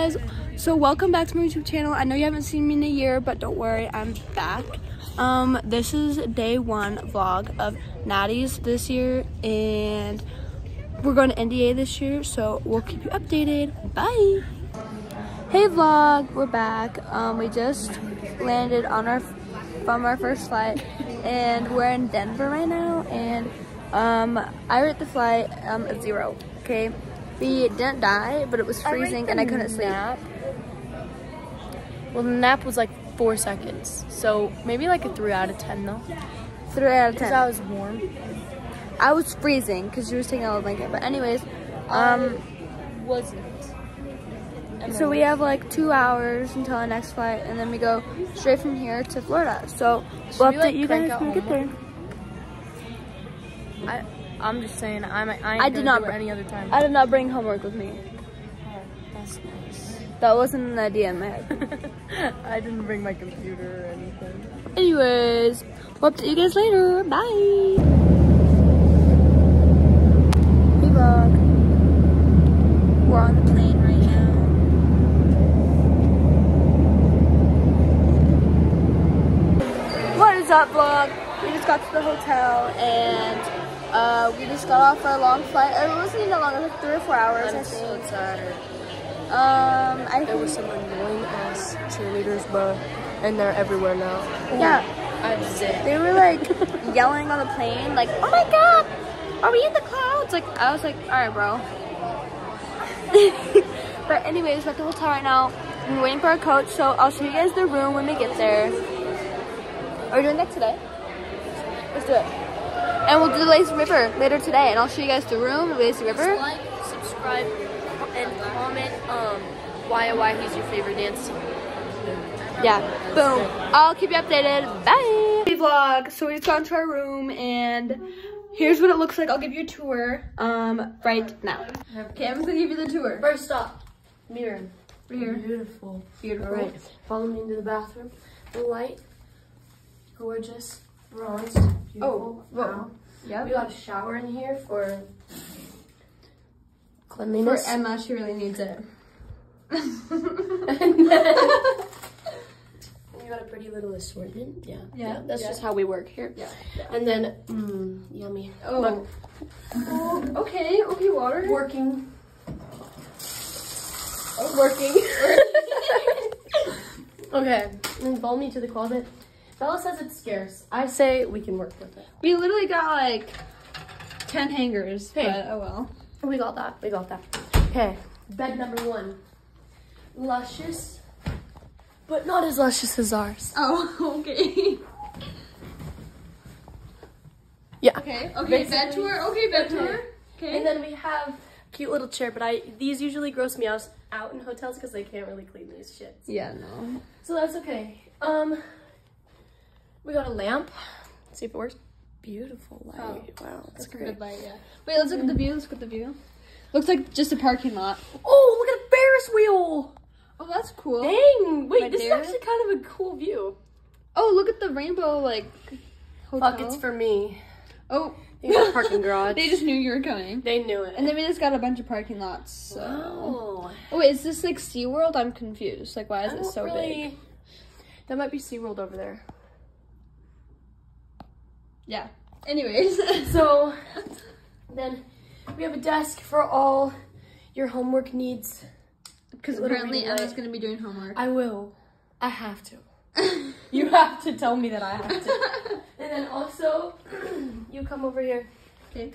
guys, so welcome back to my YouTube channel. I know you haven't seen me in a year, but don't worry, I'm back. Um, this is day one vlog of Natty's this year, and we're going to NDA this year, so we'll keep you updated. Bye. Hey vlog, we're back. Um, we just landed on our from our first flight, and we're in Denver right now. And um, I rate the flight um, a zero. Okay, we didn't die, but it was freezing and I couldn't sleep. Well, the nap was like four seconds, so maybe like a three out of ten though. Three out of 10. Because. I was warm. I was freezing because she was taking out a blanket. But anyways, um, wasn't. so we have like two hours until our next flight, and then we go straight from here to Florida. So we'll we, update like, you guys when we get there. I I'm just saying I'm I, I did not any other time. I did not bring homework with me. That's nice. That wasn't an idea in my head. I didn't bring my computer or anything. Anyways, we'll update you guys later. Bye. Hey vlog. We're on the plane right now. What is up vlog? We just got to the hotel and uh, we just got off our long flight. It wasn't even that long, it was like three or four hours I I'm so think. tired. Um, I There were some annoying ass cheerleaders, but and they're everywhere now. yeah. I'm sick. They were like yelling on the plane, like, "Oh my god, are we in the clouds?" Like, I was like, "All right, bro." but anyways, we're at the hotel right now. We're waiting for our coach, so I'll show you guys the room when we get there. Are we doing that today? Let's do it. And we'll do the lazy river later today, and I'll show you guys the room, the lazy river. Like, subscribe, and comment um why why he's your favorite dance team. Yeah. Boom. I'll keep you updated. Bye. Vlog. So we just got into our room and here's what it looks like. I'll give you a tour um right now. Okay, I'm just gonna give you the tour. First stop, mirror. Right here. Beautiful. Beautiful. All right, follow me into the bathroom. The light, gorgeous, bronzed, Oh, beautiful. whoa. Wow. Yep. We got a shower in here for cleanliness. For. Emma, she really needs it. and then you got a pretty little assortment. Yeah. Yeah, that's yeah. just how we work here. Yeah. And then, mm, yummy. Oh. oh. Okay. Okay. Water. Working. Oh, working. okay, then follow me to the closet. Bella says it's scarce. I say we can work with it. We literally got like ten hangers. Hey. But oh well. We got that. We got that. Okay, bed number one. Luscious, but not as luscious as ours. Oh. Okay. Yeah. Okay. Okay. Bed tour. Okay. Bed Okay. tour. Okay. And then we have a cute little chair, but I these usually gross me out out in hotels because they can't really clean these shits. yeah. No. So that's okay. Um, we got a lamp. see if it works. Beautiful light. Oh, wow, that's, That's a great. good light, yeah. Wait, let's look at the view. Let's look at the view. Looks like just a parking lot. Oh, look at a Ferris wheel. Oh, that's cool. Dang. Wait, Right this there? is actually kind of a cool view. Oh, look at the rainbow, like, hotel. Fuck, it's for me. oh, You got a parking garage. they just knew you were coming. They knew it. And then we just got a bunch of parking lots, so. oh, Oh, wait, is this like SeaWorld? I'm confused. Like, why is it so really- big? That might be SeaWorld over there. Yeah. Anyways. So, then we have a desk for all your homework needs. Because apparently Emma's going to be doing homework. I will. I have to. You have to tell me that I have to. And then also, you come over here. Okay.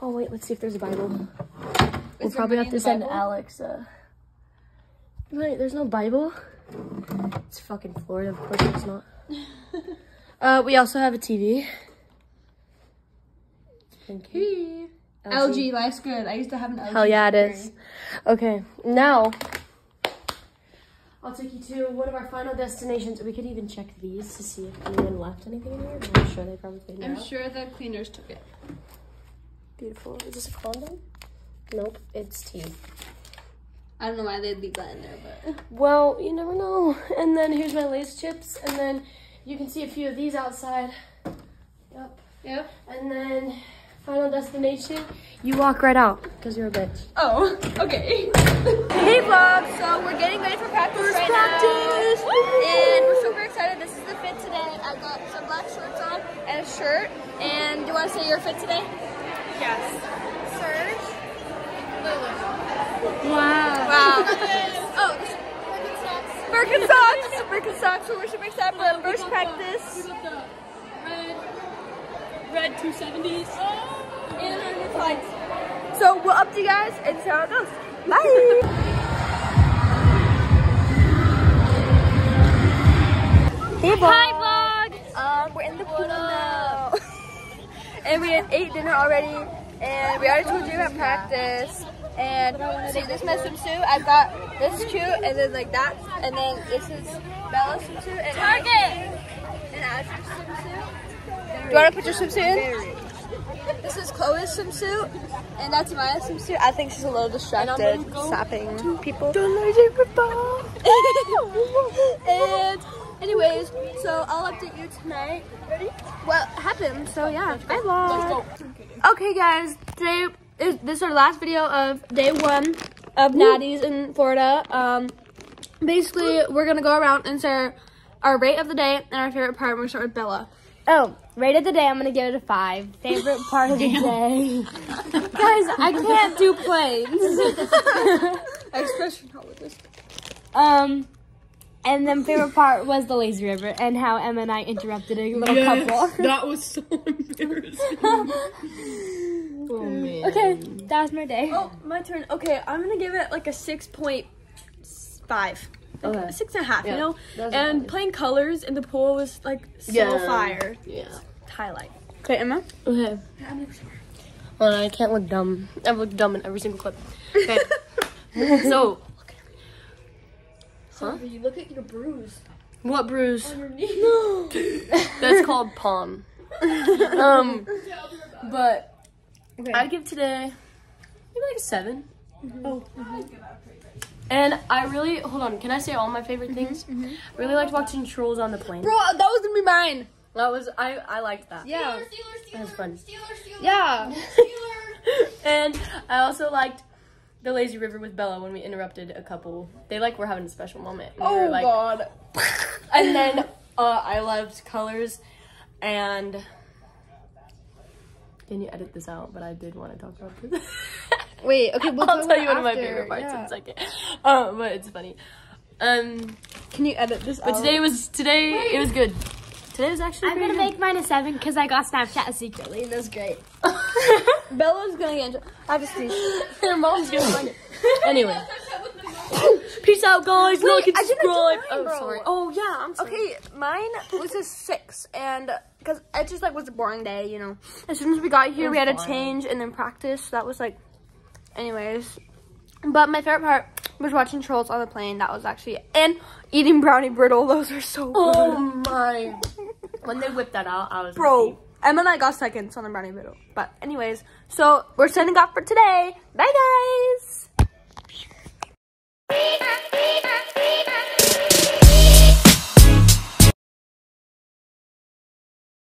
Oh wait, let's see if there's a Bible. We'll probably have to send Bible? Alex. Uh... Wait, there's no Bible. It's fucking Florida. Of course it's not. Uh, we also have a TV. Thank you. Hey. LG, life's good. I used to have an LG. Hell yeah, it is. Okay, now I'll take you to one of our final destinations. We could even check these to see if anyone left anything in here. I'm sure they probably cleaned I'm out. sure the cleaners took it. Beautiful. Is this a condom? Nope, it's tea. I don't know why they'd leave that in there, but. Well, you never know. And then here's my Lay's chips, and then you can see a few of these outside. Yep. Yep. And then final destination, you walk right out because you're a bitch. Oh, okay. hey vlog, so we're getting ready for practice First right practice. now. And we're super excited. This is the fit today. I got some black shorts on and a shirt. And do you want to say your fit today? Yes. Serge. Lulu. Wow. Wow. oh, this Birkenstocks. Birkenstocks. So we're super excited for first practice. The red, red 270s. And our new slides. So we'll up to you guys and see how it goes. Bye. Hey vlog. Hi vlog. Um, we're in the pool now. and we had ate dinner already. And we already told you about practice. And see, this is my swimsuit. I've got this cute, and then like that, and then this is Bella's swimsuit, and Target. And Ashley's swimsuit. Do you want to put your swimsuit in? This is Chloe's swimsuit, and that's my swimsuit. I think she's a little distracted, sapping people. and anyways, so I'll update you tonight. Ready? What happened? So yeah, bye vlog. Okay, guys, today is this is our last video of day one of Natty's in Florida. Um, basically, we're gonna go around and say our, our rate of the day and our favorite part. We're gonna start with Bella. Oh, rate of the day, I'm gonna give it a five. Favorite part of the day. Guys, I can't do planes. Especially not with this. um, and then favorite part was the lazy river and how Emma and I interrupted a little couple. that was so embarrassing. oh man. Okay, that was my day. Oh, my turn. Okay, I'm gonna give it like a six point five. Like Okay. Six and a half, Yeah, you know? that's And fine. playing colors in the pool was like so Yeah. fire. Yeah. Highlight. Okay, Emma? Okay. Well, I can't look dumb. I look dumb in every single clip. Okay. so, Huh? You look at your bruise what bruise? on your knee. That's called palm. um, but I'd give today maybe like a 7 Oh. And I really hold on. Can I say all my favorite things? Really liked watching trolls on the plane. Bro, that was gonna be mine. That was I. I liked that. Yeah. That was fun. Yeah. And I also liked the lazy river with Bella when we interrupted a couple. They like were having a special moment. And we Oh like, god. And then uh, I loved colors and. Can you edit this out? But I did want to talk about this. Wait, okay, we'll I'll tell you about one of my favorite parts in a second. Um, but it's funny. Um, Can you edit this but out? today was today. It was good. Today was actually. I'm gonna good. make mine a seven because I got Snapchat secretly, and that's great. Bella's gonna get into I have a speech. Your mom's gonna find it. Anyway. Peace out, guys. Wait, like and I didn't subscribe. do mine, oh, bro. sorry. Oh, yeah. I'm sorry. Okay, mine was a six, and because it just like was a boring day, you know. As soon as we got here, we had to was change and then practice. So that was like, anyways. But my favorite part was watching trolls on the plane. That was actually and eating brownie brittle. Those are so Oh good, my. When they whipped that out, I was bro. happy. Emma and I got seconds on the brownie brittle. But anyways, so we're signing off for today. Bye, guys.